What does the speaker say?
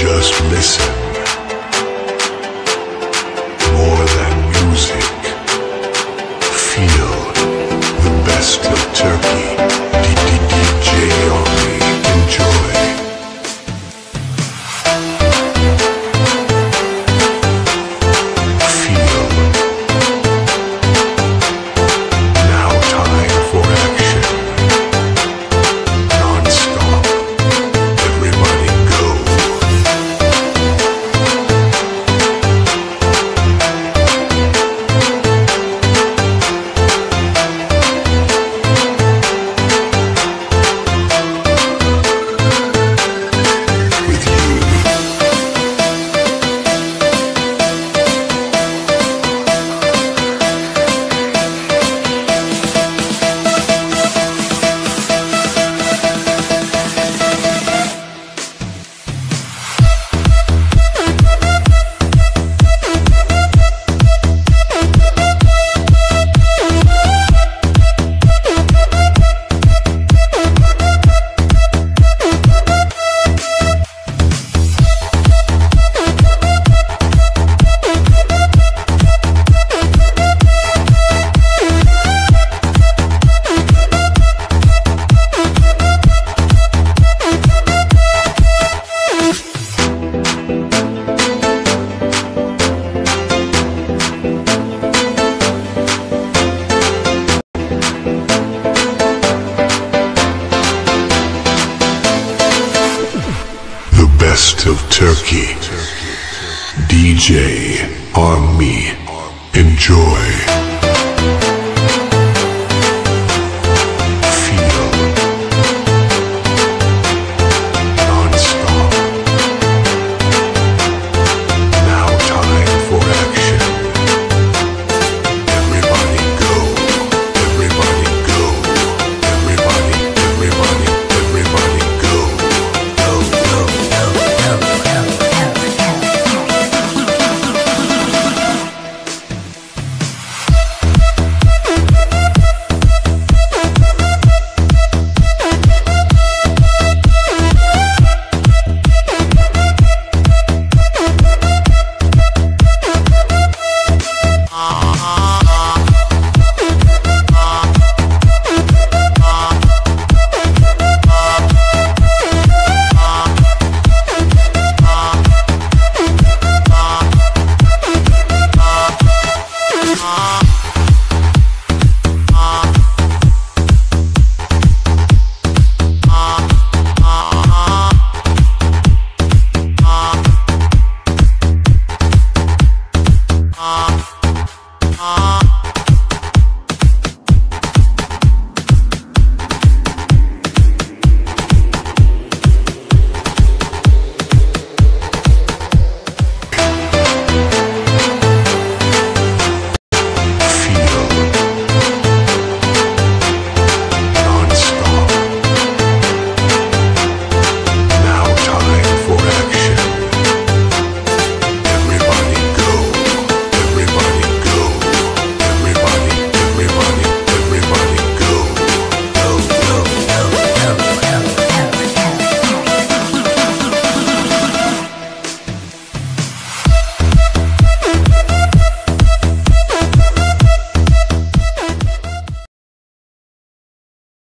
Just listen. Turkey. DJ Army. Enjoy.